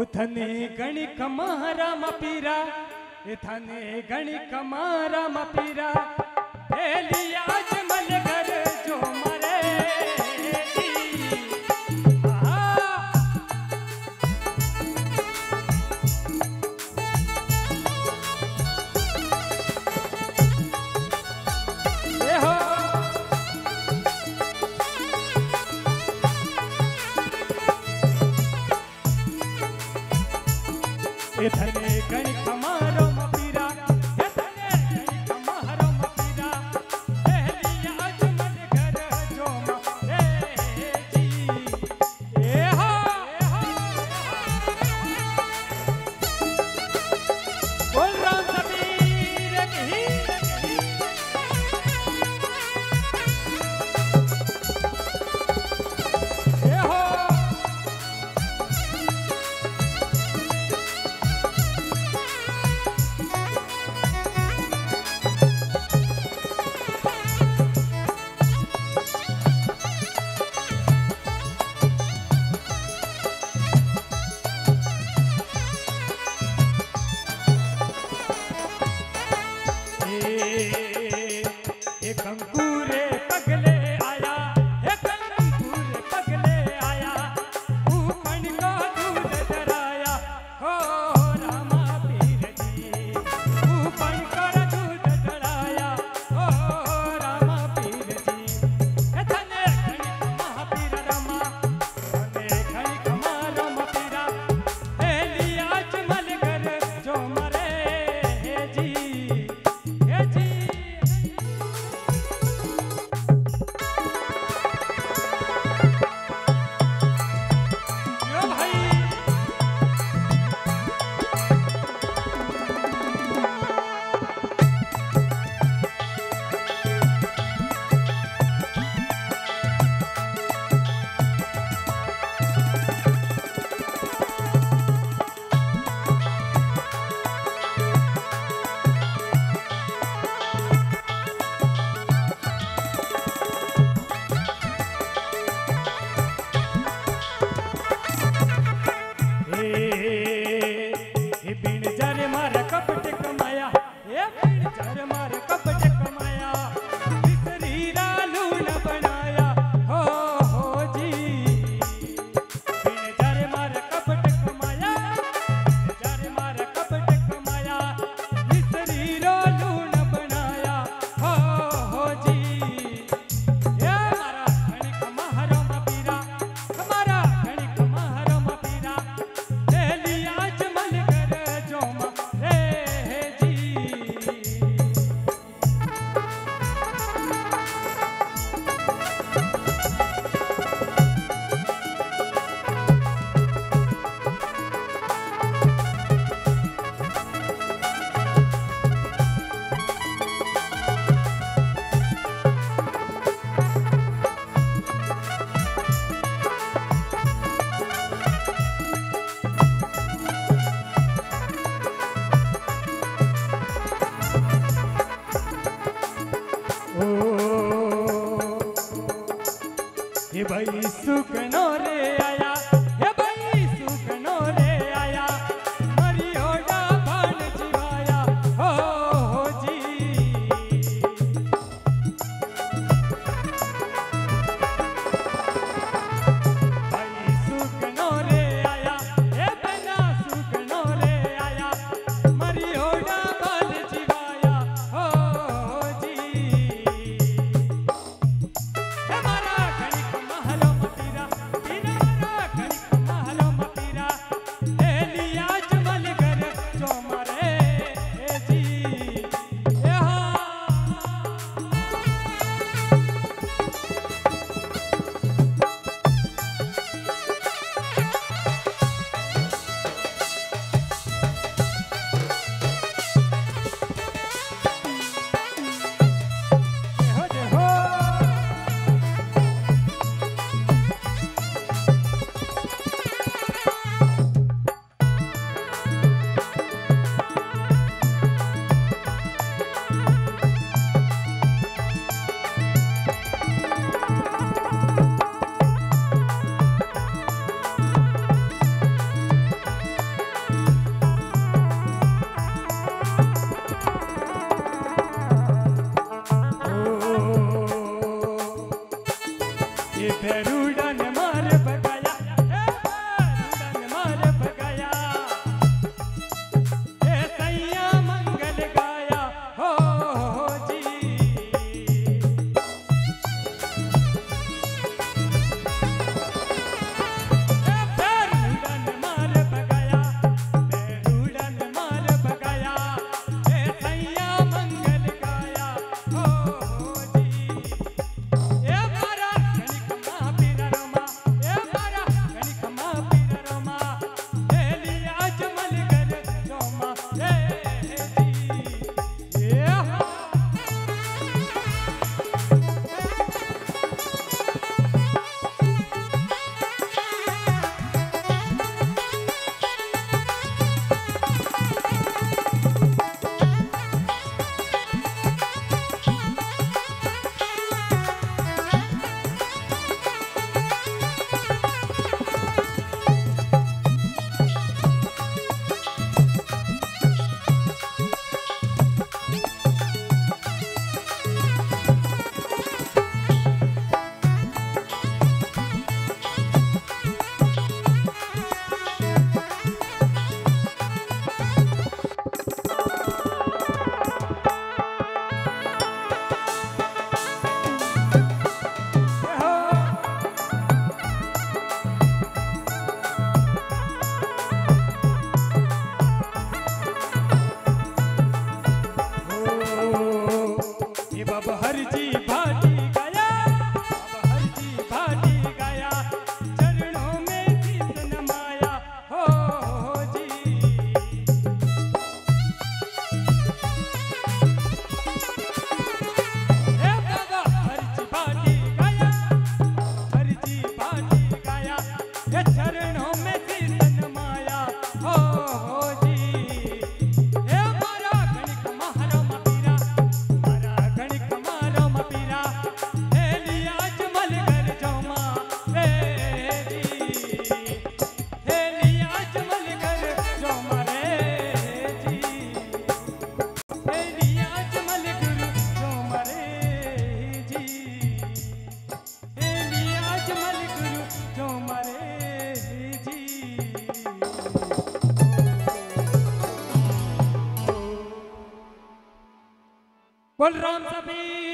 उथने गणिक मारा मपीरा इथने गणिक मारा मपीरा लिया इधर गण बोल राम सभी